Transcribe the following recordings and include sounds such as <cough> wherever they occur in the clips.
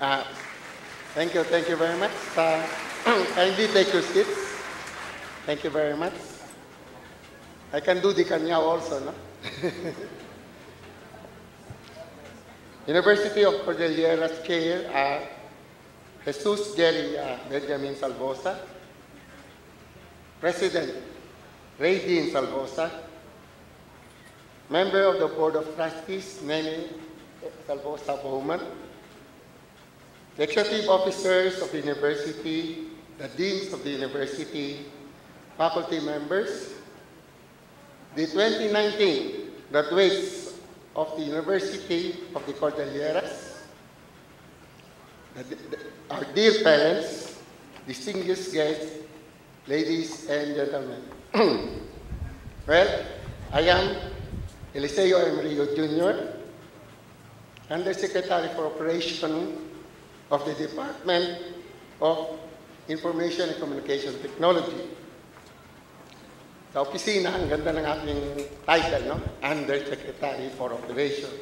Uh, thank you, thank you very much. Uh, <clears throat> take your seats. Thank you very much. I can do the kanyao also, no? <laughs> University of Cordilleras Chair, uh, Jesus Jerry uh, Benjamin Salvosa, President Ray Dean Salvosa, Member of the Board of Trustees, Nene Salvosa Bowman, the executive officers of the university, the deans of the university, faculty members, the 2019 graduates of the University of the Cordilleras, the, the, our dear parents, distinguished guests, ladies and gentlemen. <clears throat> well, I am Eliseo M. Rio Jr., Undersecretary for Operation of the Department of Information and Communication Technology. Sa opisina, ang ganda ng ating title, no? Undersecretary for Operation.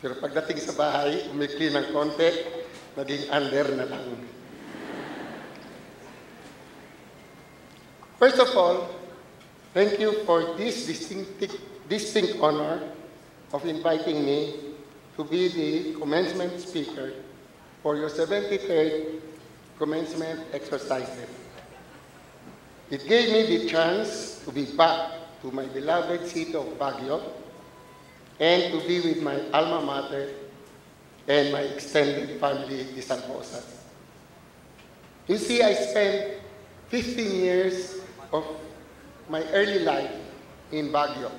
Pero pagdating sa bahay, umikli ng konti, naging under na lang. First of all, thank you for this distinct, distinct honor of inviting me to be the commencement speaker for your 73rd commencement exercises. It gave me the chance to be back to my beloved city of Baguio and to be with my alma mater and my extended family, the Salvosas. You see, I spent 15 years of my early life in Baguio.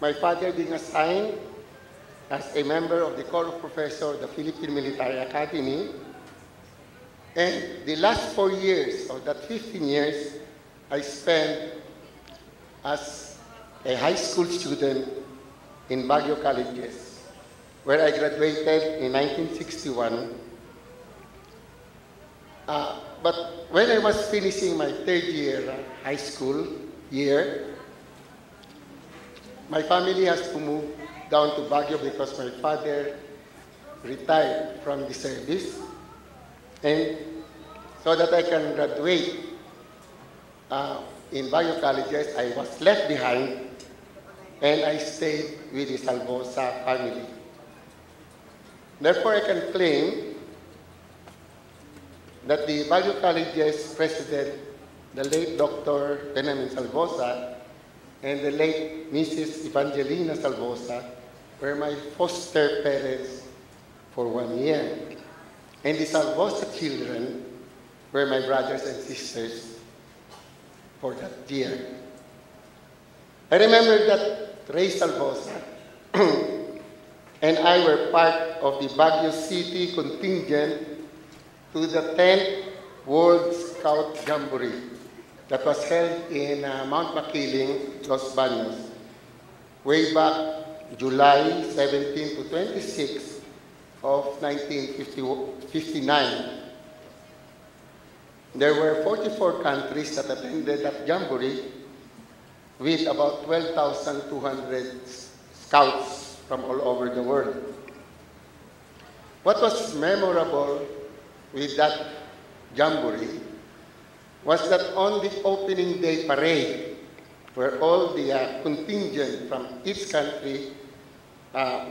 My father being assigned as a member of the Corps of Professors of the Philippine Military Academy. And the last four years of that 15 years, I spent as a high school student in Baguio Colleges, where I graduated in 1961. Uh, but when I was finishing my third year high school year, my family has to move down to Baguio because my father retired from the service. And so that I can graduate uh, in Baguio colleges, I was left behind and I stayed with the Salvosa family. Therefore, I can claim that the Baguio colleges president, the late Dr. Benjamin Salvosa, and the late Mrs. Evangelina Salvosa were my foster parents for one year. And the Salvosa children were my brothers and sisters for that year. I remember that Ray Salvosa <clears throat> and I were part of the Baguio City contingent to the 10th World Scout Jamboree that was held in uh, Mount Makiling, Los Baños, way back July 17 to 26 of 1959. There were 44 countries that attended that jamboree with about 12,200 scouts from all over the world. What was memorable with that jamboree was that on the opening day parade, where all the uh, contingent from each country uh,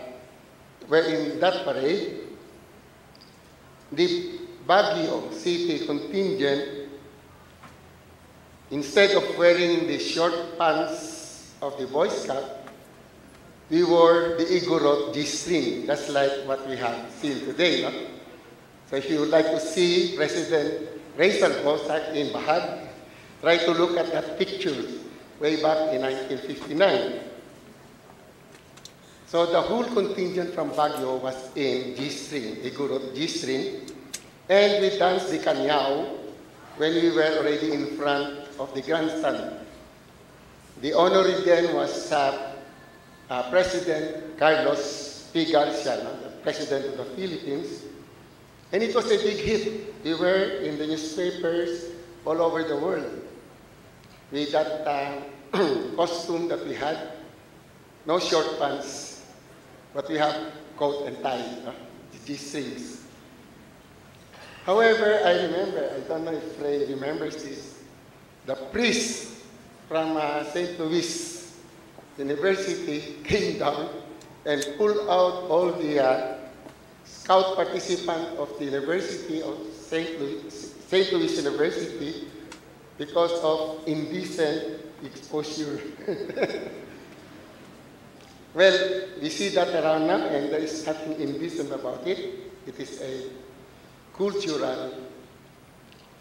were in that parade, the Baguio City contingent, instead of wearing the short pants of the Boy Scout, we wore the Igorot G-string, just like what we have seen today. No? So if you would like to see President Ray Salvosa in Bahag, try to look at that picture way back in 1959. So the whole contingent from Baguio was in G-string, Igorot G-string, and we danced the Kanyao when we were already in front of the grandstand. The honoree then was uh, uh, President Carlos P. Garcia, the President of the Philippines, and it was a big hit. We were in the newspapers all over the world with that uh, <clears throat> costume that we had. No short pants, but we have coat and tie, no? the G-strings. However, I remember, I don't know if Ray remembers this, the priest from uh, St. Louis University <laughs> came down and pulled out all the uh, scout participants of the University of St. Louis, St. Louis University because of indecent exposure. <laughs> well, we see that around now, and there is nothing indecent about it. It is a cultural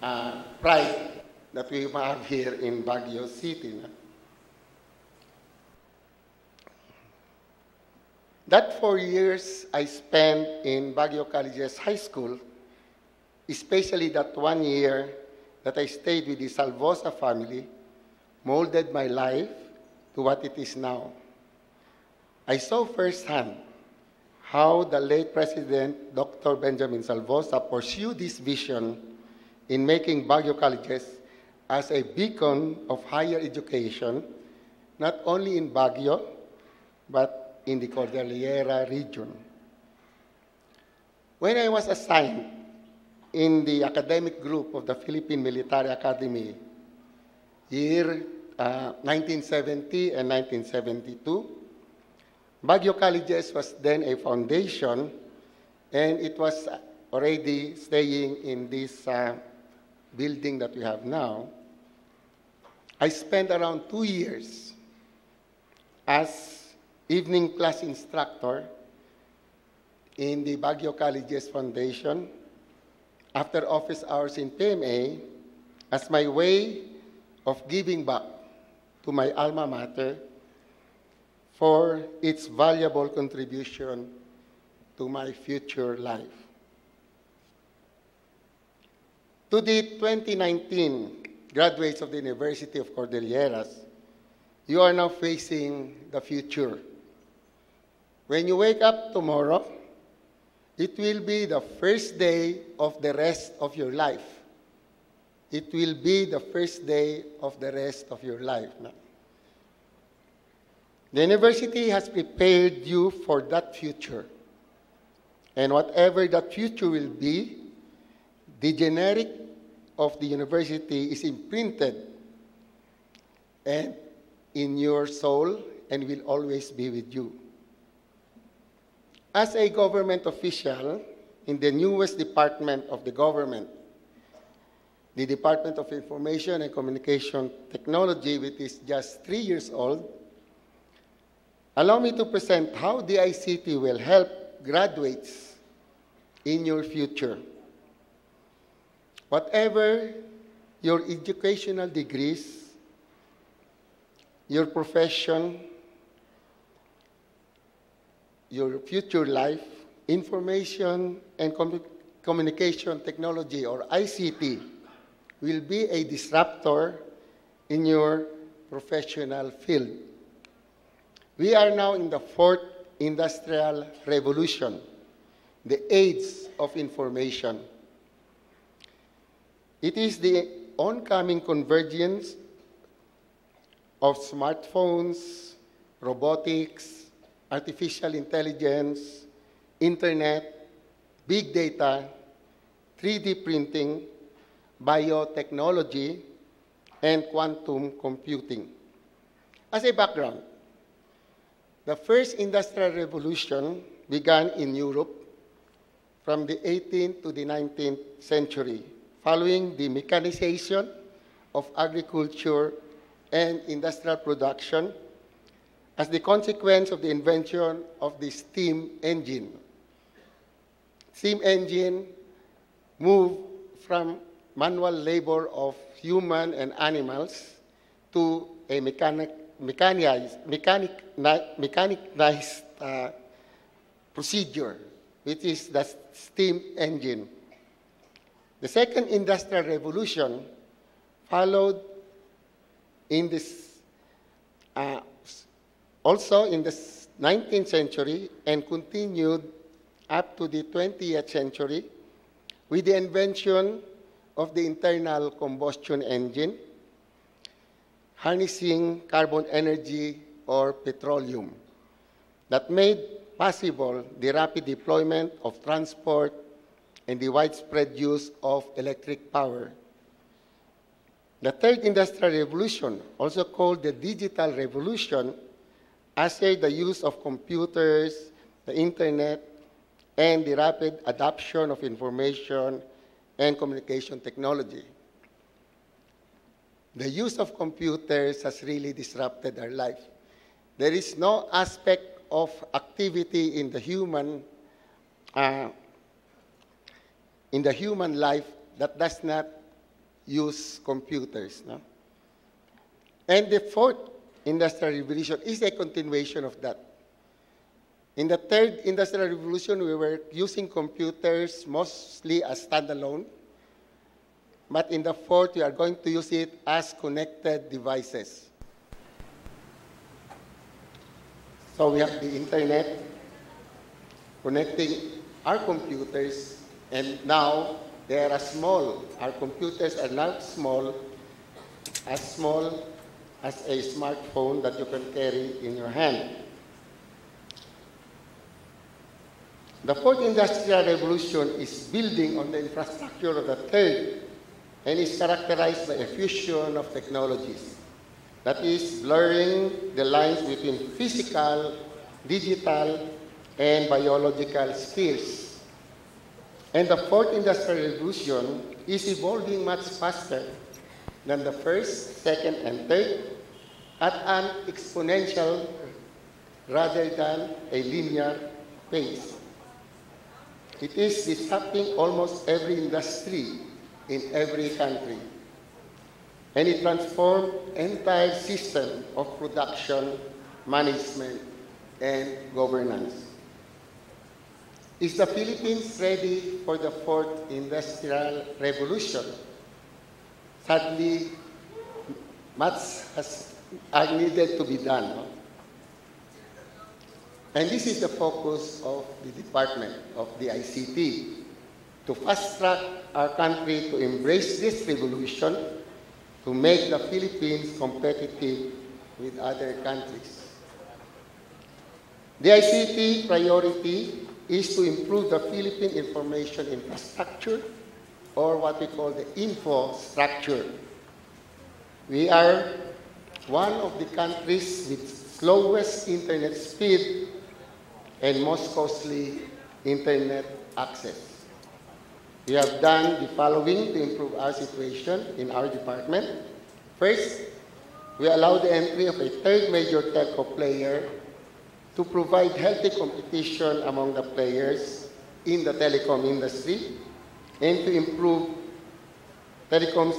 uh, pride that we have here in Baguio City. That four years I spent in Baguio Colleges High School, especially that one year that I stayed with the Salvosa family, molded my life to what it is now. I saw firsthand how the late President Dr. Benjamin Salvosa pursued this vision in making Baguio Colleges as a beacon of higher education, not only in Baguio, but in the Cordillera region. When I was assigned in the academic group of the Philippine Military Academy, year uh, 1970 and 1972, Baguio Colleges was then a foundation, and it was already staying in this uh, building that we have now. I spent around two years as evening class instructor in the Baguio Colleges Foundation after office hours in PMA as my way of giving back to my alma mater for its valuable contribution to my future life. To the 2019 graduates of the University of Cordilleras, you are now facing the future. When you wake up tomorrow, it will be the first day of the rest of your life. It will be the first day of the rest of your life. The university has prepared you for that future. And whatever that future will be, the generic of the university is imprinted and in your soul and will always be with you. As a government official in the newest department of the government, the Department of Information and Communication Technology, which is just three years old, allow me to present how the ICT will help graduates in your future. Whatever your educational degrees, your profession, your future life, information and commu- communication technology or ICT will be a disruptor in your professional field. We are now in the fourth industrial revolution, the age of information. It is the oncoming convergence of smartphones, robotics, artificial intelligence, internet, big data, 3D printing, biotechnology, and quantum computing. As a background, the first industrial revolution began in Europe from the 18th to the 19th century, following the mechanization of agriculture and industrial production as the consequence of the invention of the steam engine. Steam engine moved from manual labor of human and animals to a mechanic, mechanized, mechanic, mechanized uh, procedure, which is the steam engine. The second industrial revolution followed in this, uh, also in the 19th century and continued up to the 20th century with the invention of the internal combustion engine, harnessing carbon energy or petroleum that made possible the rapid deployment of transport, and the widespread use of electric power. The third industrial revolution, also called the digital revolution, ushered the use of computers, the internet, and the rapid adoption of information and communication technology. The use of computers has really disrupted our life. There is no aspect of activity in the human uh, in the human life that does not use computers. No? And the fourth industrial revolution is a continuation of that. In the third industrial revolution, we were using computers mostly as standalone. But in the fourth, we are going to use it as connected devices. So we have the internet connecting our computers, and now they are small. Our computers are now small, as small as a smartphone that you can carry in your hand. The fourth industrial revolution is building on the infrastructure of the third and is characterized by a fusion of technologies. That is, blurring the lines between physical, digital, and biological skills. And the fourth industrial revolution is evolving much faster than the first, second, and third at an exponential rather than a linear pace. It is disrupting almost every industry in every country. And it transformed entire system of production, management, and governance. Is the Philippines ready for the fourth industrial revolution? Sadly, much has are needed to be done. And this is the focus of the Department of the ICT, to fast track our country to embrace this revolution to make the Philippines competitive with other countries. The ICT priority is to improve the Philippine information infrastructure, or what we call the infrastructure. We are one of the countries with slowest internet speed and most costly internet access. We have done the following to improve our situation in our department. First, we allow the entry of a third major telco player to provide healthy competition among the players in the telecom industry and to improve telecom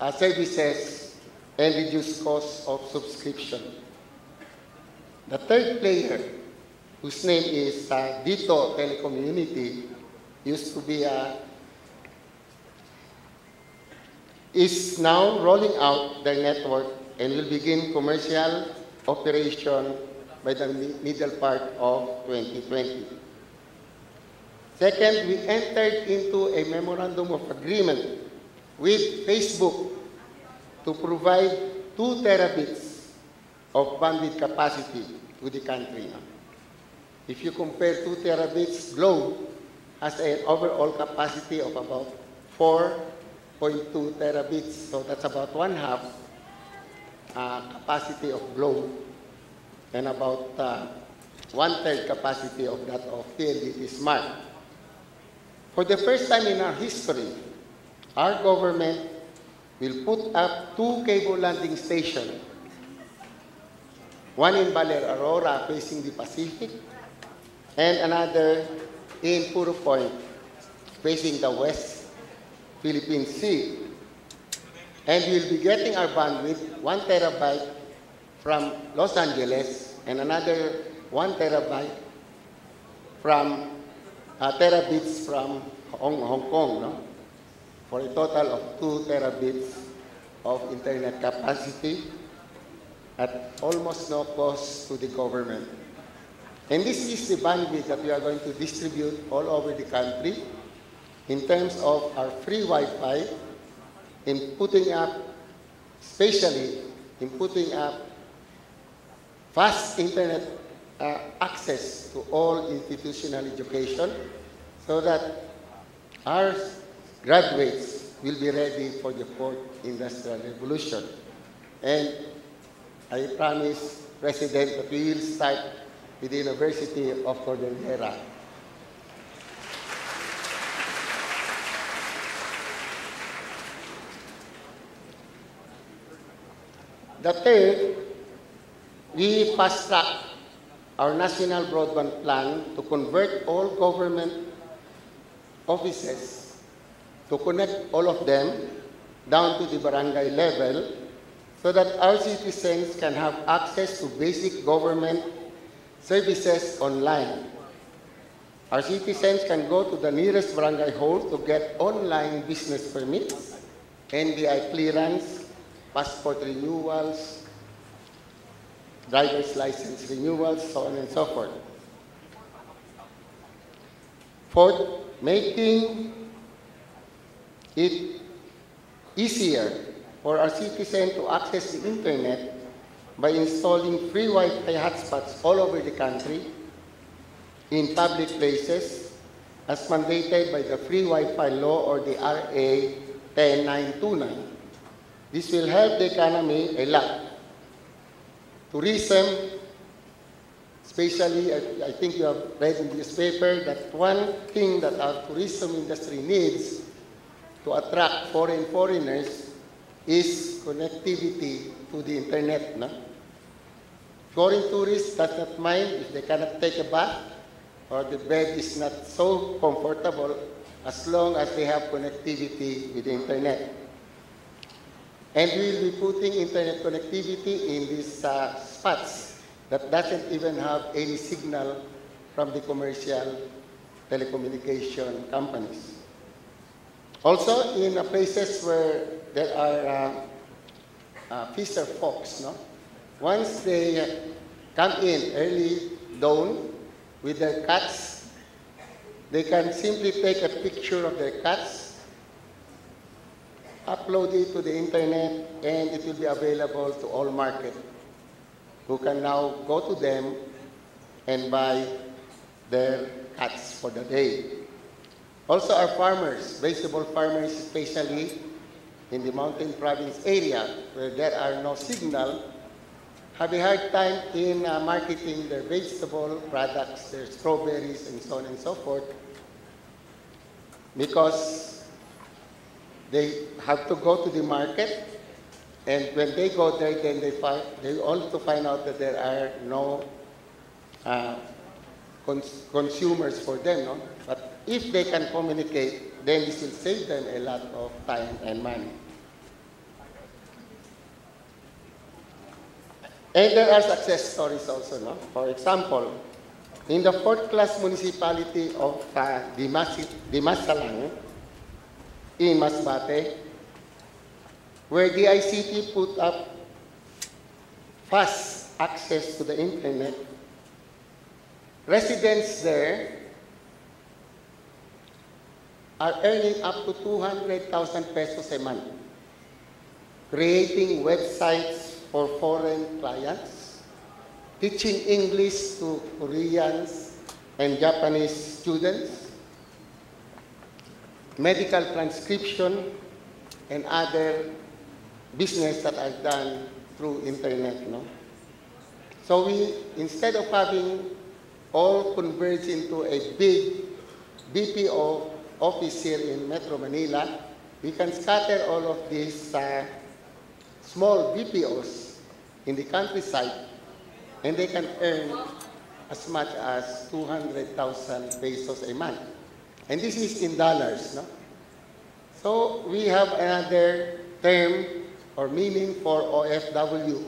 uh, services and reduce costs of subscription. The third player, whose name is uh, Dito Telecommunity, used to be a is now rolling out their network and will begin commercial operation by the middle part of 2020. Second, we entered into a memorandum of agreement with Facebook to provide 2 terabits of bandwidth capacity to the country. If you compare 2 terabits, Globe has an overall capacity of about 4.2 terabits, so that's about one half uh, capacity of Globe and about uh, one-third capacity of that of PLDT Smart. For the first time in our history, our government will put up two cable landing stations, one in Baler Aurora facing the Pacific, and another in Poro Point facing the West Philippine Sea. And we'll be getting our bandwidth, one terabyte from Los Angeles and another one terabyte from uh, terabits from Hong, Hong Kong, no? for a total of two terabits of internet capacity at almost no cost to the government. And this is the bandwidth that we are going to distribute all over the country in terms of our free Wi-Fi, in putting up, especially in putting up fast internet uh, access to all institutional education so that our graduates will be ready for the fourth industrial revolution. And I promise, President, that we will start with the University of Cordillera. The third, we fast track our national broadband plan to convert all government offices to connect all of them down to the barangay level so that our citizens can have access to basic government services online. Our citizens can go to the nearest barangay hall to get online business permits, NBI clearance, passport renewals, driver's license renewals, so on and so forth. Fourth, making it easier for our citizens to access the internet by installing free Wi-Fi hotspots all over the country in public places as mandated by the Free Wi-Fi Law or the RA 10929. This will help the economy a lot. Tourism, especially, I, I think you have read in this paper that one thing that our tourism industry needs to attract foreign foreigners is connectivity to the internet. No? Foreign tourists does not mind if they cannot take a bath or the bed is not so comfortable as long as they have connectivity with the internet. And we will be putting internet connectivity in these uh, spots that doesn't even have any signal from the commercial telecommunication companies. Also, in uh, places where there are uh, uh, fisher folks, no? once they uh, come in early dawn with their cats, they can simply take a picture of their cats upload it to the internet, and it will be available to all market who can now go to them and buy their cats for the day. Also, our farmers, vegetable farmers, especially in the mountain province area where there are no signal, have a hard time in uh, marketing their vegetable products, their strawberries, and so on and so forth, because they have to go to the market, and when they go there, then they find they also find out that there are no uh, cons consumers for them. No? But if they can communicate, then this will save them a lot of time and money. And there are success stories also. No? For example, in the fourth class municipality of uh, Dimas Dimasalang, in Masbate, where the ICT put up fast access to the internet. Residents there are earning up to 200,000 pesos a month, creating websites for foreign clients, teaching English to Koreans and Japanese students, medical transcription, and other business that are done through internet. No? So we, instead of having all converge into a big BPO office here in Metro Manila, we can scatter all of these uh, small BPOs in the countryside and they can earn as much as 200,000 pesos a month. And this is in dollars. No? So we have another term or meaning for OFW.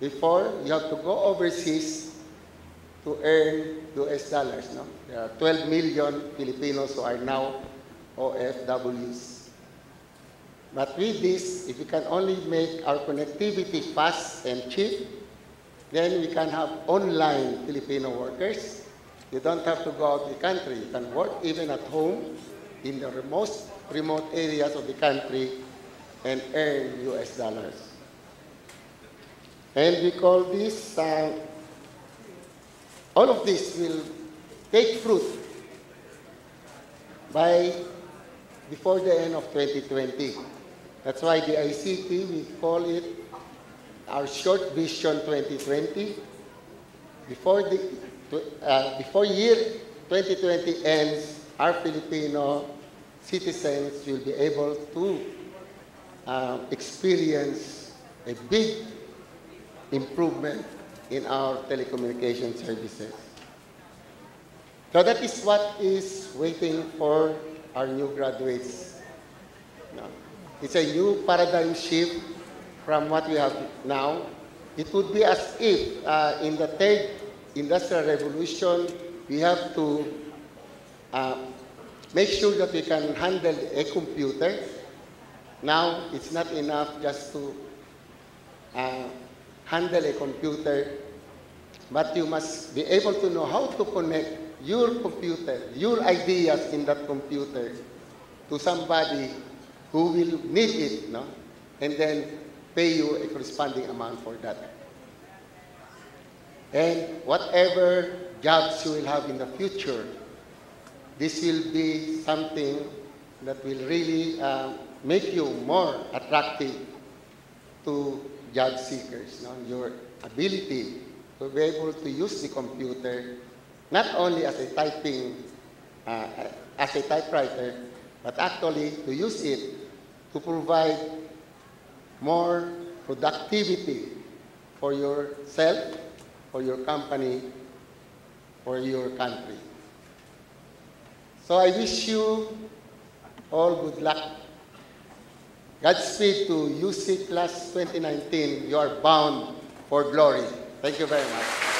Before, you have to go overseas to earn US dollars. No? There are 12 million Filipinos who are now OFWs. But with this, if we can only make our connectivity fast and cheap, then we can have online Filipino workers you don't have to go out the country. You can work even at home in the most remote areas of the country and earn US dollars. And we call this, uh, all of this will take fruit by before the end of 2020. That's why the ICT, we call it our short vision 2020. Before, the, uh, before year 2020 ends, our Filipino citizens will be able to uh, experience a big improvement in our telecommunication services. So that is what is waiting for our new graduates. It's a new paradigm shift from what we have now. It would be as if uh, in the third industrial revolution, we have to uh, make sure that we can handle a computer. Now, it's not enough just to uh, handle a computer, but you must be able to know how to connect your computer, your ideas in that computer to somebody who will need it, no? and then pay you a corresponding amount for that. And whatever jobs you will have in the future, this will be something that will really uh, make you more attractive to job seekers. No? Your ability to be able to use the computer not only as a typing, uh, as a typewriter, but actually to use it to provide more productivity for yourself, for your company, for your country. So I wish you all good luck. Godspeed to UC Class 2019. You are bound for glory. Thank you very much.